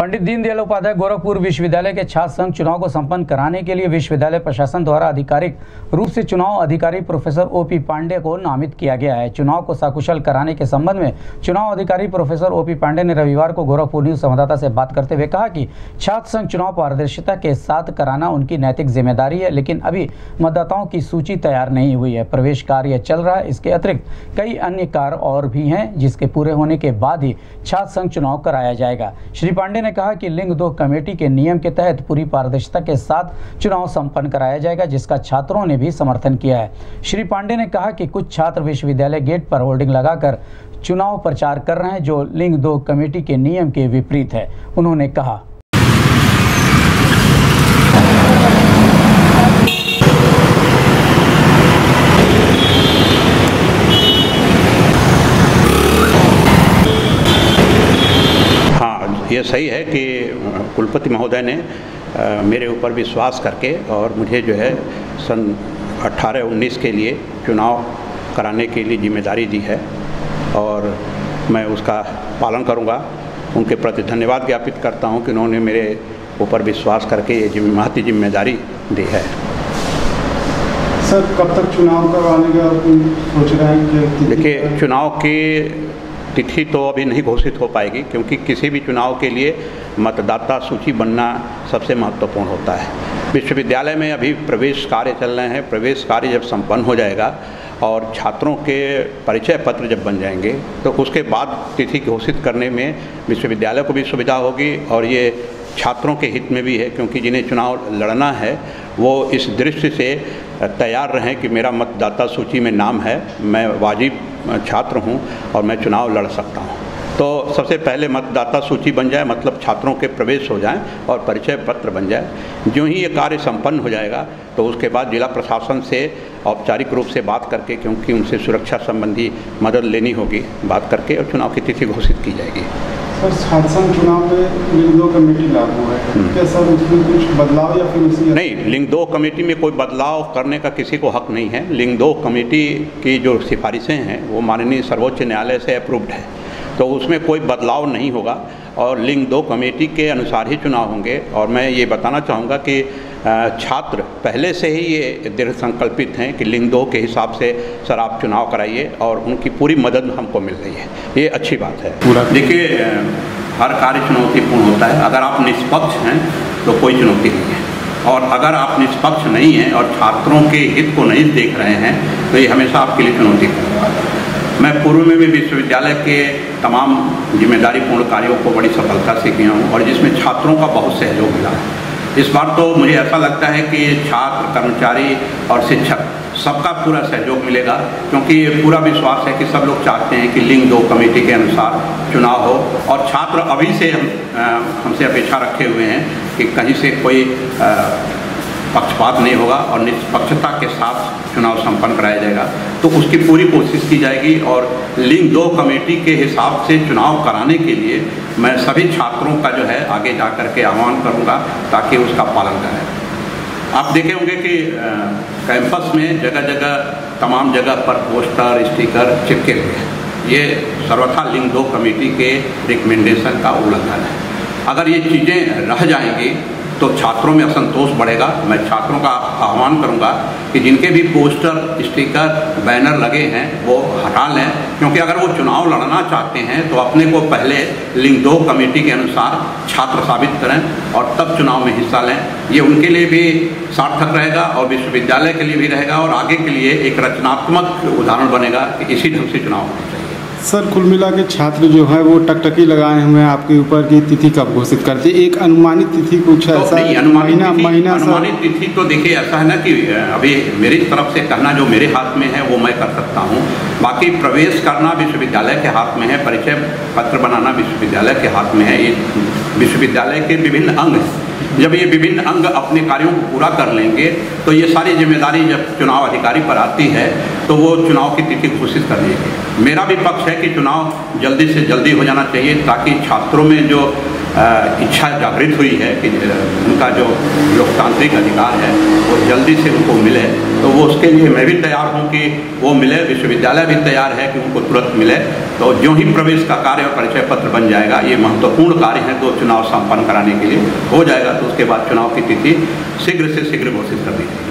पंडित दीनदयाल उपाध्याय गोरखपुर विश्वविद्यालय के छात्र संघ चुनाव को संपन्न कराने के लिए विश्वविद्यालय प्रशासन द्वारा आधिकारिक रूप से चुनाव अधिकारी प्रोफेसर ओपी पांडे को नामित किया गया है। चुनाव को सकुशल कराने के संबंध में चुनाव अधिकारी प्रोफेसर ओपी पांडे ने रविवार को गोरखपुर न्यूज़ संवाददाता से बात करते हुए कहा कि छात्र संघ चुनाव पारदर्शिता के साथ कराना उनकी नैतिक ज़िम्मेदारी है, लेकिन अभी मतदाताओं की सूची तैयार नहीं हुई है। प्रवेश कार्य चल रहा है, इसके अतिरिक्त कई अन्य कार्य और भी हैं, जिसके पूरे होने के बाद ही छात्र संघ चुनाव कराया जाएगा। श्री पांडे ने कहा कि लिंग दो कमेटी के नियम के तहत पूरी पारदर्शिता के साथ चुनाव संपन्न कराया जाएगा, जिसका छात्रों ने भी समर्थन किया है। श्री पांडे ने कहा कि कुछ छात्र विश्वविद्यालय गेट पर होल्डिंग लगाकर चुनाव प्रचार कर रहे हैं, जो लिंग दो कमेटी के नियम के विपरीत है, उन्होंने कहा हाँ ये सही है कि कुलपति महोदय ने अ, मेरे ऊपर विश्वास करके और मुझे जो है सन 18-19 के लिए चुनाव कराने के लिए ज़िम्मेदारी दी है और मैं उसका पालन करूँगा। उनके प्रति धन्यवाद ज्ञापित करता हूँ कि उन्होंने मेरे ऊपर विश्वास करके ये जिम्मे महती ज़िम्मेदारी दी है। सर कब तक चुनाव करवाने का सोच रहे हैं देखिए चुनाव की तिथि तो अभी नहीं घोषित हो पाएगी, क्योंकि किसी भी चुनाव के लिए मतदाता सूची बनना सबसे महत्वपूर्ण होता है। विश्वविद्यालय में अभी प्रवेश कार्य चल रहे हैं। प्रवेश कार्य जब संपन्न हो जाएगा और छात्रों के परिचय पत्र जब बन जाएँगे तो उसके बाद तिथि घोषित करने में विश्वविद्यालय को भी सुविधा होगी और ये छात्रों के हित में भी है, क्योंकि जिन्हें चुनाव लड़ना है, वो इस दृष्टि से तैयार रहें कि मेरा मतदाता सूची में नाम है, मैं वाजिब छात्र हूँ और मैं चुनाव लड़ सकता हूँ। तो सबसे पहले मतदाता सूची बन जाए मतलब छात्रों के प्रवेश हो जाएँ और परिचय पत्र बन जाए। जो ही ये कार्य संपन्न हो जाएगा तो उसके बाद जिला प्रशासन से औपचारिक रूप से बात करके क्योंकि उनसे सुरक्षा संबंधी मदद लेनी होगी बात करके और चुनाव की तिथि घोषित की जाएगी। सर चुनाव में लिंग दो कमेटी लागू है। क्या सर उसमें कुछ बदलाव या फिर उसी नहीं लिंग दो कमेटी में कोई बदलाव करने का किसी को हक नहीं है। लिंग दो कमेटी की जो सिफारिशें हैं वो माननीय सर्वोच्च न्यायालय से अप्रूव्ड है। तो उसमें कोई बदलाव नहीं होगा और लिंग दो कमेटी के अनुसार ही चुनाव होंगे। और मैं ये बताना चाहूँगा कि छात्र पहले से ही ये दृढ़ संकल्पित हैं कि लिंग दो के हिसाब से सर आप चुनाव कराइए और उनकी पूरी मदद हमको मिल रही है। ये अच्छी बात है। पूरा- देखिए हर कार्य चुनौतीपूर्ण होता है। अगर आप निष्पक्ष हैं तो कोई चुनौती नहीं है। और अगर आप निष्पक्ष नहीं हैं और छात्रों के हित को नहीं देख रहे हैं तो ये हमेशा आपके लिए चुनौतीपूर्ण है। मैं पूर्व में भी विश्वविद्यालय के तमाम जिम्मेदारीपूर्ण कार्यों को बड़ी सफलता से किया हूँ और जिसमें छात्रों का बहुत सहयोग मिला। इस बार तो मुझे ऐसा लगता है कि छात्र कर्मचारी और शिक्षक सबका पूरा सहयोग मिलेगा क्योंकि ये पूरा विश्वास है कि सब लोग चाहते हैं कि लिंग दो कमेटी के अनुसार चुनाव हो और छात्र अभी से हम हमसे अपेक्षा रखे हुए हैं कि कहीं से कोई अ, पक्षपात नहीं होगा और निष्पक्षता के साथ चुनाव संपन्न कराया जाएगा। तो उसकी पूरी कोशिश की जाएगी और लिंग दो कमेटी के हिसाब से चुनाव कराने के लिए मैं सभी छात्रों का जो है आगे जा कर के आह्वान करूँगा ताकि उसका पालन करें। आप देखे होंगे कि कैंपस में जगह जगह तमाम जगह पर पोस्टर, स्टिकर चिपके हुए हैं। ये सर्वथा लिंग दो कमेटी के रिकमेंडेशन का उल्लंघन है। अगर ये चीज़ें रह जाएँगी तो छात्रों में असंतोष बढ़ेगा। मैं छात्रों का आह्वान करूँगा कि जिनके भी पोस्टर, स्टिकर, बैनर लगे हैं, वो हटा लें। क्योंकि अगर वो चुनाव लड़ना चाहते हैं तो अपने को पहले लिंग दो कमेटी के अनुसार छात्र साबित करें और तब चुनाव में हिस्सा लें। ये उनके लिए भी सार्थक रहेगा और विश्वविद्यालय के लिए भी रहेगा और आगे के लिए एक रचनात्मक उदाहरण बनेगा कि इसी ढंग से चुनाव होना चाहिए। सर कुल मिला के छात्र जो है वो टकटकी लगाए हुए हैं आपके ऊपर की तिथि कब घोषित करते एक अनुमानित तिथि कुछ तो ऐसा अनुमानित महीना तिथि महीना अनुमानित तिथि तो देखिए ऐसा है ना कि अभी मेरी तरफ़ से कहना जो मेरे हाथ में है वो मैं कर सकता हूँ। बाकी प्रवेश करना विश्वविद्यालय के हाथ में है परिचय पत्र बनाना विश्वविद्यालय के हाथ में है। ये विश्वविद्यालय के विभिन्न अंग हैं। जब ये विभिन्न अंग अपने कार्यों को पूरा कर लेंगे तो ये सारी ज़िम्मेदारी जब चुनाव अधिकारी पर आती है तो वो चुनाव की तिथि घोषित कर देंगे। मेरा भी पक्ष है कि चुनाव जल्दी से जल्दी हो जाना चाहिए, ताकि छात्रों में जो इच्छा जागृत हुई है कि उनका जो लोकतांत्रिक अधिकार है, वो जल्दी से उनको मिले। तो वो उसके लिए मैं भी तैयार हूँ कि वो मिले, विश्वविद्यालय भी तैयार है कि उनको तुरंत मिले। तो जो ही प्रवेश का कार्य और परिचय पत्र बन जाएगा, ये महत्वपूर्ण कार्य है तो चुनाव संपन्न कराने के लिए। हो जाएगा तो उसके बाद चुनाव की तिथि शीघ्र से शीघ्र घोषित कर दी जाएगी।